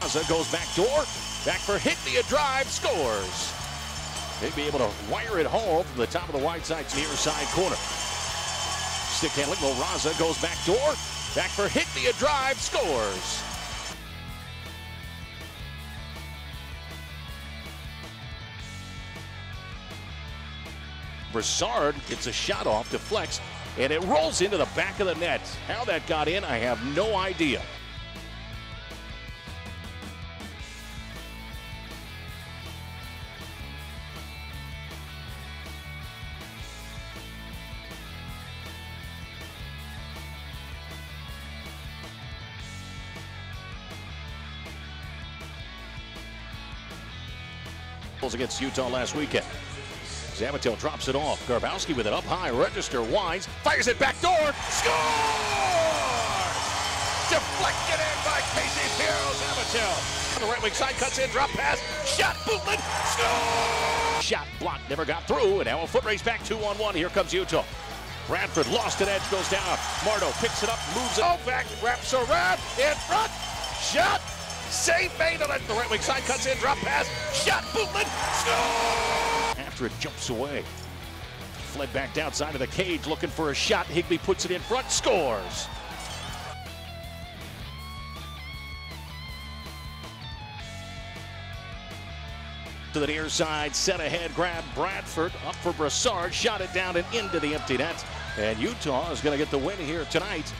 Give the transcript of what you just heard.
Raza goes back door. Back for Higbee, a drive, scores. Higbee able to wire it home from the top of the wide side's near side corner. Stick handling, Raza goes back door. Back for Higbee, a drive, scores. Brassard gets a shot off, deflects, and it rolls into the back of the net. How that got in, I have no idea. Against Utah last weekend. Zabotel drops it off. Garbowski with it up high. Register Wise fires it back door. Score! Deflected in by Casey Pierro-Zabotel. On the right wing side, cuts in, drop pass, shot, bootlet, score! Shot blocked, never got through, and now a foot race back two on one. Here comes Utah. Bradford lost an edge, goes down. Mardo picks it up, moves it oh, back, wraps around, in front, shot, save made on it. The right wing side cuts in, drop pass, shot, bootlet, score! after it jumps away. Fled back outside of the cage looking for a shot. Higbee puts it in front, scores. To the near side, set ahead, grab Bradford, up for Brassard, shot it down and into the empty net. And Utah is going to get the win here tonight.